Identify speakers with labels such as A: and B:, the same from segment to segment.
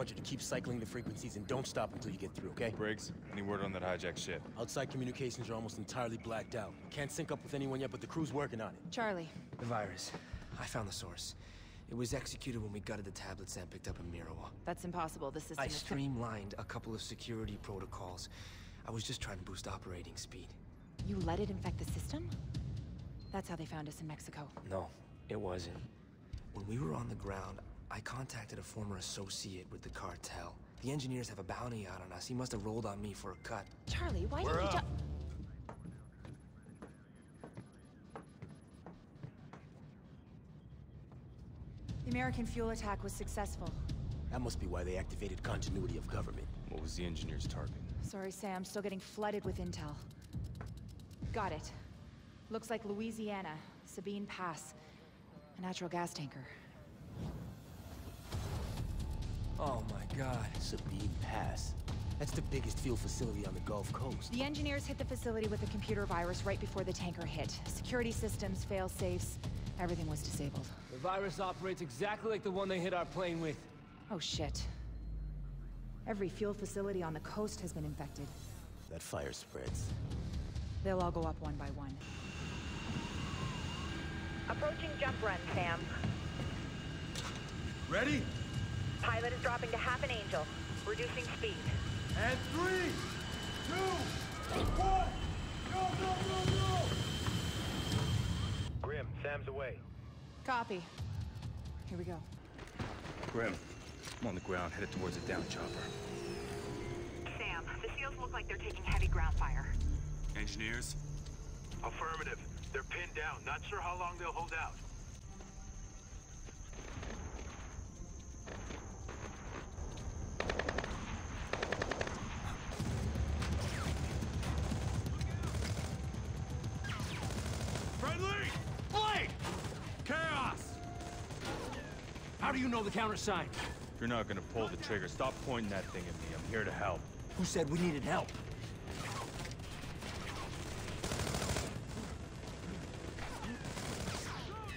A: want you to keep cycling the frequencies and don't stop until you get through, okay?
B: Briggs, any word on that hijacked ship?
A: Outside communications are almost entirely blacked out. Can't sync up with anyone yet, but the crew's working on it.
C: Charlie,
D: The virus. I found the source. It was executed when we gutted the tablets and picked up in Mirawa.
C: that's impossible. The system
D: I
C: is...
D: streamlined a couple of security protocols. I was just trying to boost operating speed.
C: You let it infect the system? That's how they found us in Mexico.
D: No, it wasn't. When we were on the ground, I contacted a former associate with the cartel. The engineers have a bounty out on us. He must have rolled on me for a cut.
C: Charlie, why didn't
A: We're
C: you
A: up.
C: ju- The American fuel attack was successful.
A: That must be why they activated continuity of government.
B: What was the engineer's target?
C: Sorry, Sam. Still getting flooded with intel. Got it. Looks like Louisiana, Sabine Pass. A natural gas tanker.
D: Oh my god.
A: Sabine Pass. That's the biggest fuel facility on the Gulf Coast.
C: The engineers hit the facility with a computer virus right before the tanker hit. Security systems, fail-safes, everything was disabled.
E: The virus operates exactly like the one they hit our plane with.
C: Oh shit. Every fuel facility on the coast has been infected.
A: That fire spreads.
C: They'll all go up one by one.
F: Approaching jump run, Sam.
G: Ready?
F: Pilot is dropping to half an angel. Reducing speed.
G: And three, two, one, go, go, go, go!
H: Grim, Sam's away.
C: Copy. Here we go.
B: Grim, I'm on the ground, headed towards the down chopper.
F: Sam, the SEALs look like they're taking heavy ground fire.
B: Engineers?
H: Affirmative. They're pinned down. Not sure how long they'll hold out.
G: Friendly! Blade! Chaos!
E: How do you know the countersign?
B: You're not gonna pull the trigger, stop pointing that thing at me. I'm here to help.
E: Who said we needed help?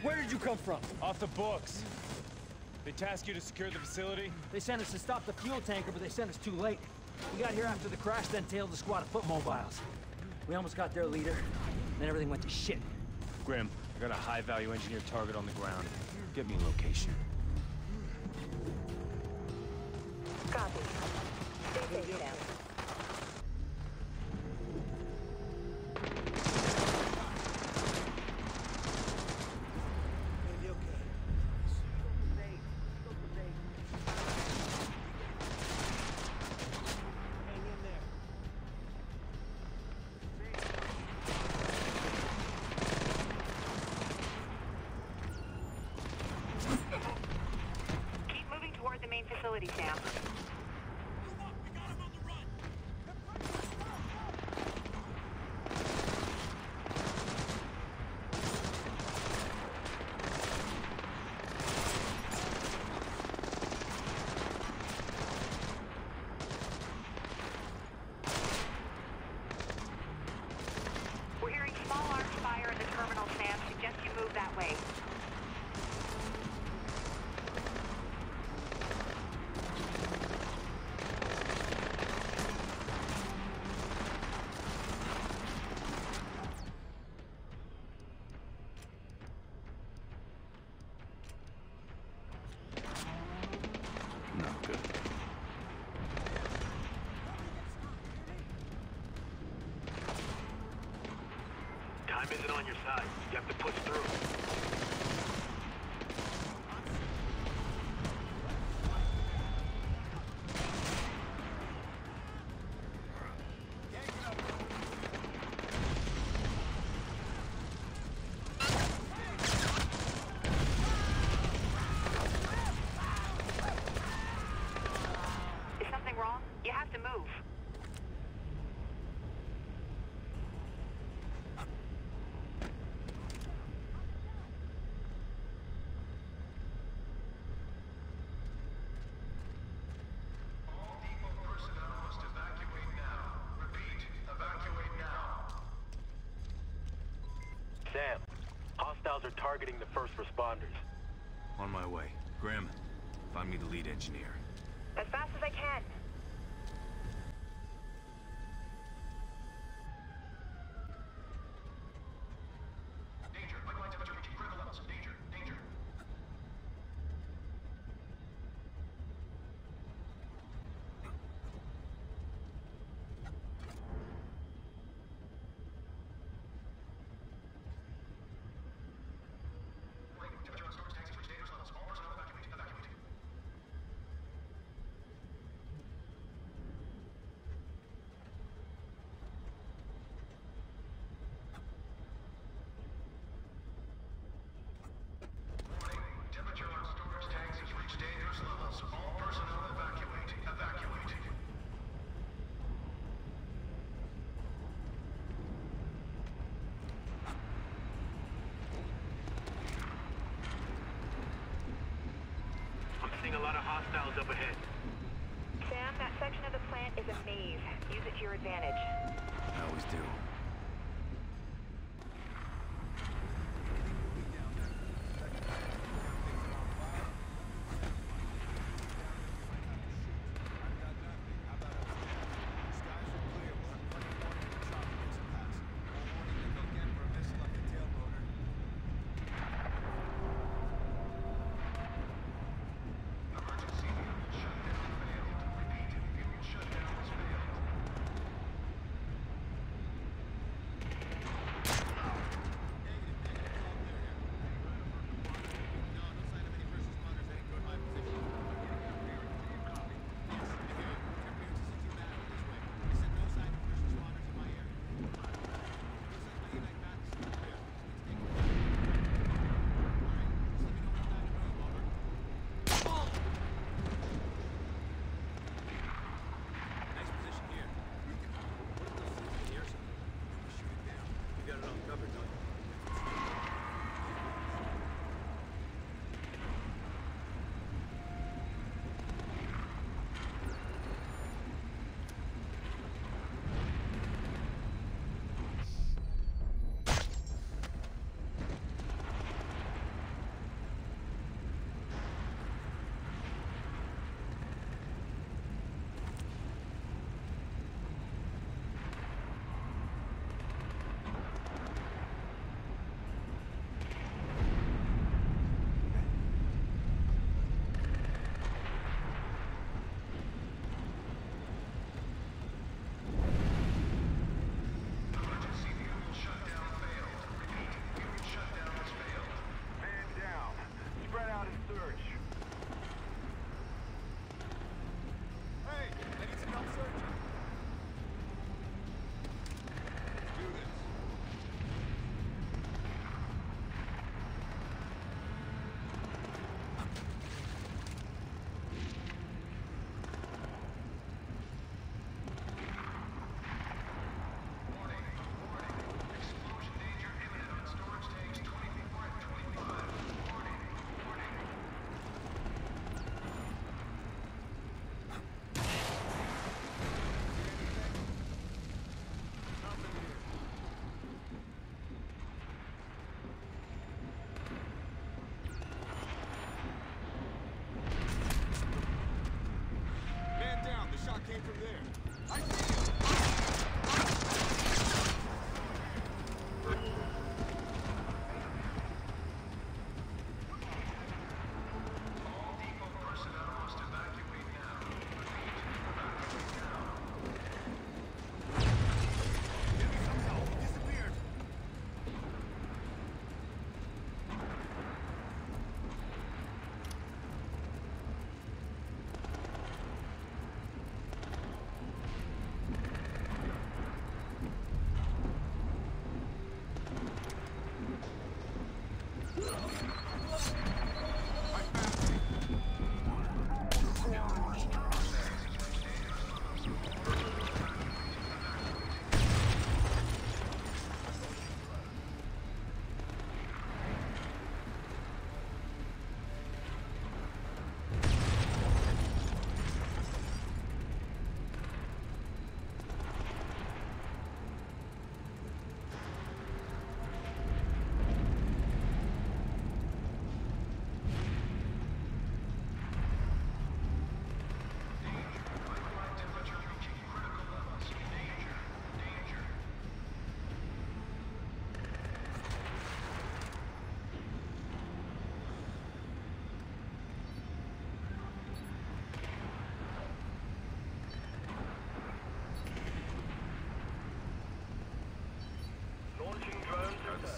E: Where did you come from?
B: Off the books! They task you to secure the facility?
E: They sent us to stop the fuel tanker, but they sent us too late. We got here after the crash, then tailed a squad of foot mobiles. We almost got their leader, then everything went to shit.
B: Grim, I got a high-value engineer target on the ground. Get me a location.
F: Copy.
H: Hostiles are targeting the first responders.
B: On my way. Grim, find me the lead engineer.
I: As fast as I can.
H: hostiles up ahead.
I: Sam, that section of the plant is a maze. Use it to your advantage.
G: I always do.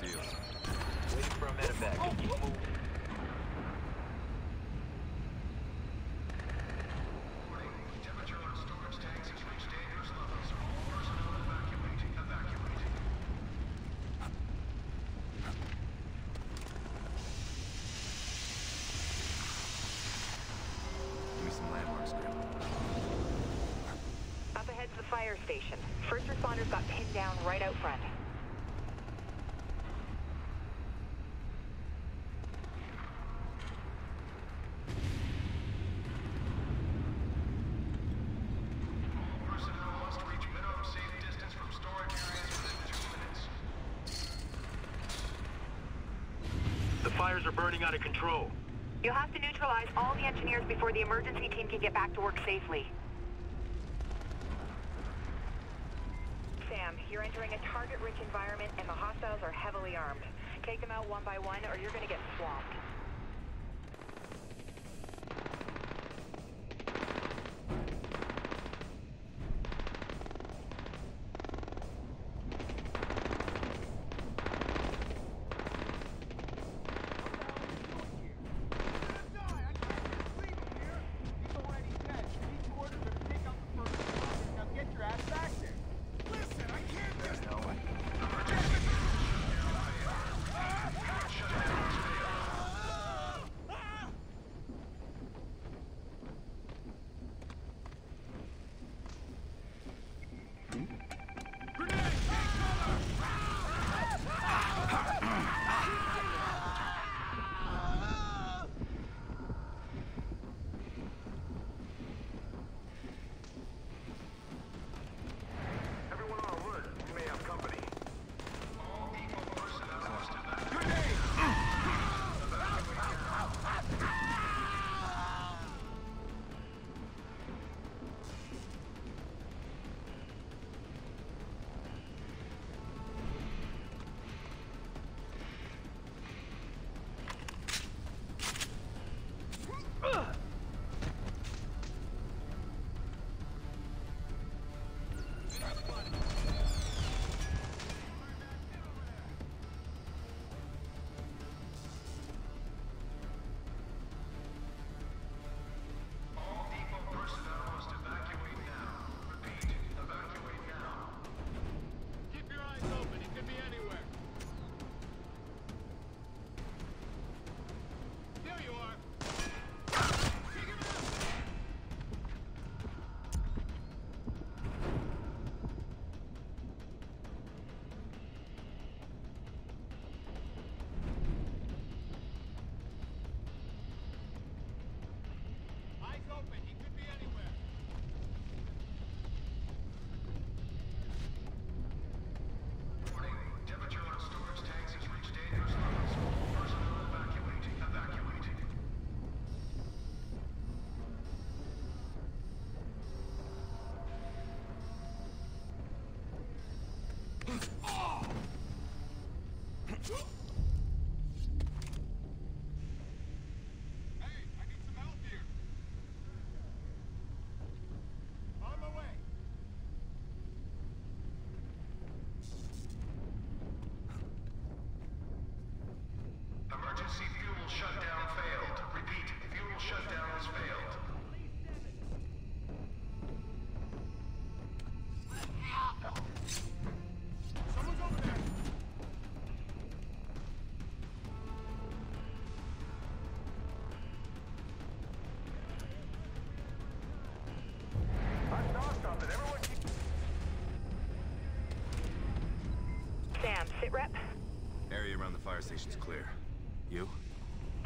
J: All personnel evacuate. Evacuate.
K: Give me some
B: landmarks, Grim.
I: Up ahead's the fire station. First responders got pinned down right out
H: fires are burning out of control.
I: You'll have to neutralize all the engineers before the emergency team can get back to work safely. Sam, you're entering a target-rich environment and the hostiles are heavily armed. Take them out one by one or you're gonna get swamped.
B: Station's clear. You?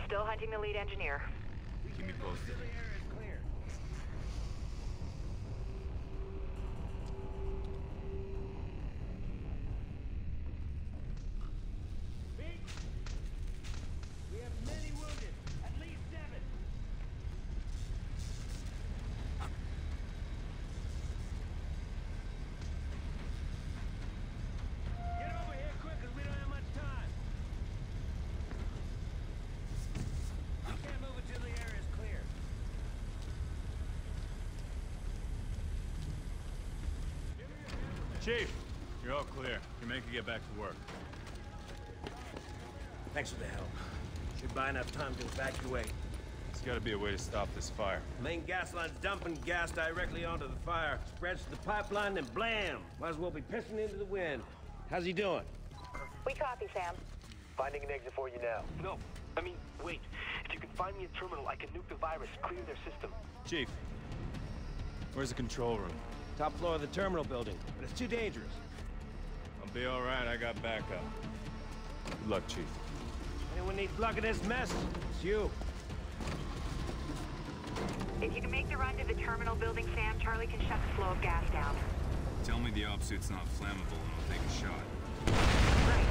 I: Still hunting the lead engineer.
B: Keep me posted.
L: We have many wounded. At least seven. Get over here quick, 'cause we don't have much time. We can't move until the area's clear.
B: Chief, you're all clear. Your men can get back to work.
L: Thanks for the help. Should buy enough time to evacuate.
B: There's gotta be a way to stop this fire.
L: Main gas line's dumping gas directly onto the fire. Spreads to the pipeline, and blam! Might as well be pissing into the wind. How's he doing?
F: We copy, Sam.
H: Finding an exit for you now. No, I mean, wait. If you can find me a terminal, I can nuke the virus, clear their system.
B: Chief, where's the control room?
L: Top floor of the terminal building, but it's too dangerous.
B: I'll be all right. I got backup. Good luck, Chief.
L: Anyone needs luck in this mess? It's you.
F: If you can make the run to the terminal building, Sam, Charlie can shut the flow of gas down.
M: Tell me the op suit's not flammable and I'll take a shot.
F: Right.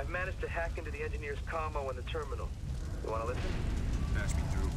H: I've managed to hack into the engineer's commo in the terminal. You wanna listen?
M: Pass me through.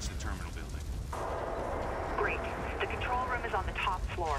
M: The terminal building.
F: Great. The control room is on the top floor.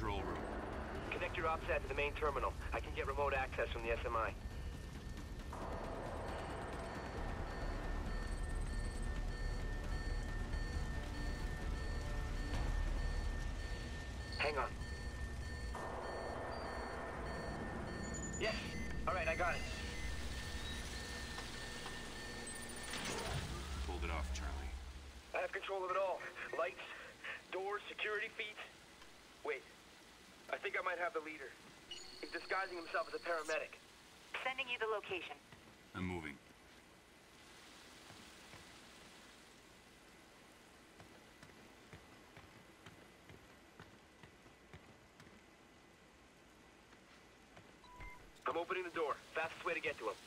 M: Control room.
H: Connect your OPSAT to the main terminal. I can get remote access from the SMI. Hang on. Yes. All right, I got it.
M: Pulled it off, Charlie.
H: I have control of it all. Lights, doors, security feeds. Wait. I think I might have the leader. He's disguising himself as a paramedic.
F: Sending you the location.
M: I'm moving.
H: I'm opening the door. Fastest way to get to him.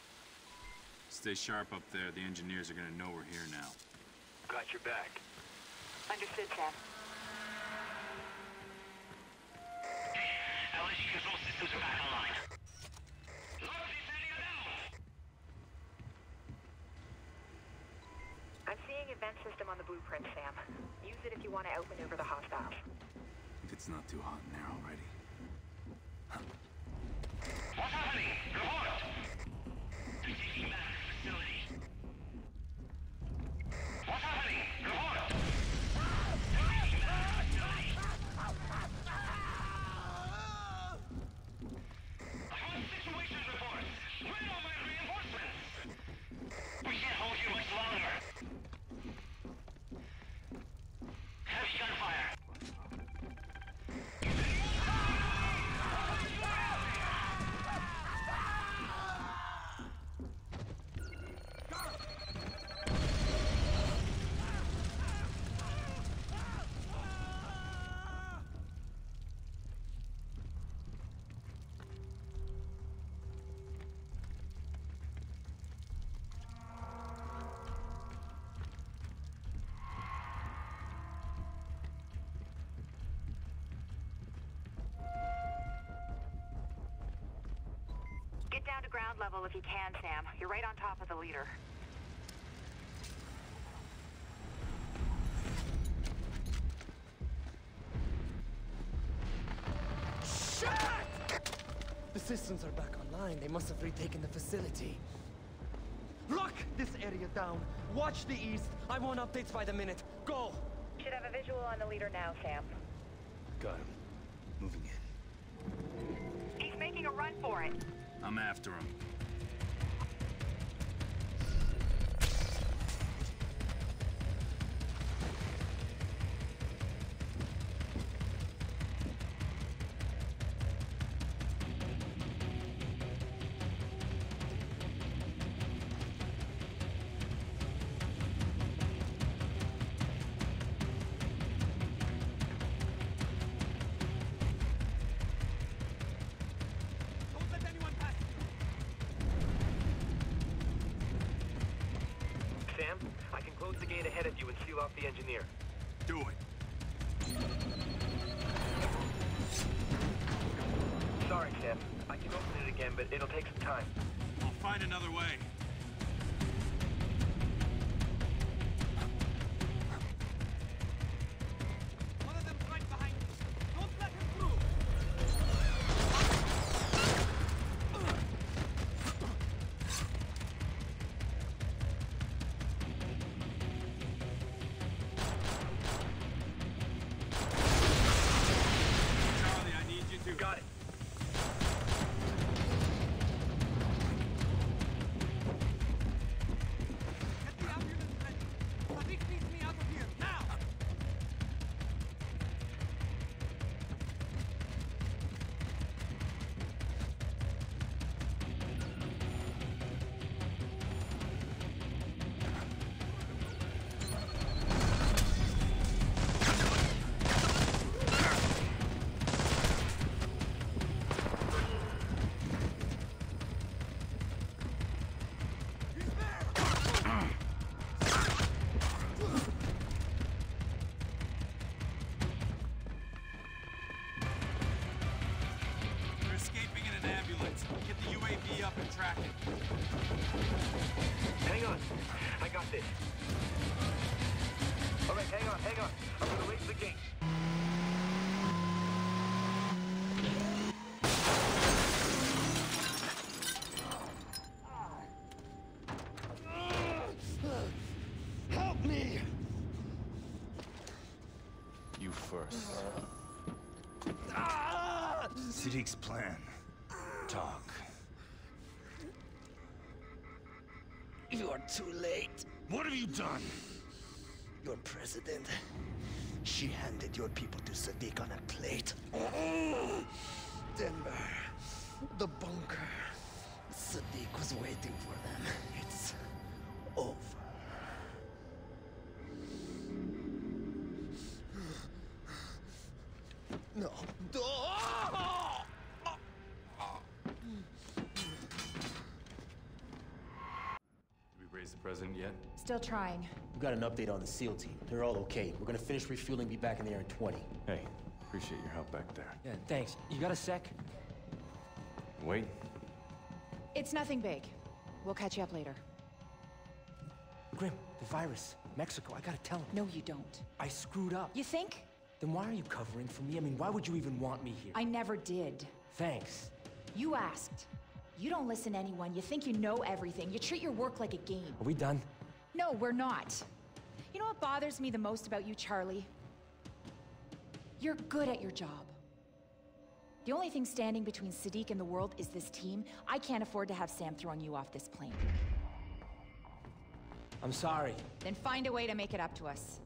M: Stay sharp up there. The engineers are gonna know we're here now.
H: Got your back.
F: Understood, Sam. I'm seeing a vent system on the blueprint, Sam. Use it if you want to outmaneuver the hostiles.
M: If it's not too hot in there already.
H: What's happening? Report!
F: Get down to ground level if you can, Sam. You're right on top of the leader.
N: The systems are back online. They must have retaken the facility. Lock this area down. Watch the east. I want updates by the minute. Go!
F: Should have a visual on the leader now, Sam.
B: Got him. Moving in.
F: He's making a run for it.
M: I'm after him.
H: Gate ahead of you and seal off the engineer.
M: Do it.
H: Sorry, Sam. I can open it again, but it'll take some time.
M: I'll find another way.
B: First.
N: Ah!
B: Sadiq's plan. Talk.
N: You are too late.
B: What have you done?
N: Your president. She handed your people to Sadiq on a plate. Denver. The bunker. Sadiq was waiting for them. It's No. Oh!
B: Did we raise the president yet?
C: Still trying.
A: We got an update on the SEAL team. They're all okay. We're gonna finish refueling, be back in the air in 20.
B: Hey, appreciate your help back there.
E: Yeah, thanks. You got a sec?
B: Wait.
C: It's nothing big. We'll catch you up later.
A: Grim, the virus. Mexico, I gotta tell him.
C: No, you don't.
A: I screwed up.
C: You think?
A: Then why are you covering for me? I mean, why would you even want me here?
C: I never did.
A: Thanks.
C: You asked. You don't listen to anyone. You think you know everything. You treat your work like a game.
A: Are we done?
C: No, we're not. You know what bothers me the most about you, Charlie? You're good at your job. The only thing standing between Sadiq and the world is this team. I can't afford to have Sam throwing you off this plane.
A: I'm sorry.
C: Then find a way to make it up to us.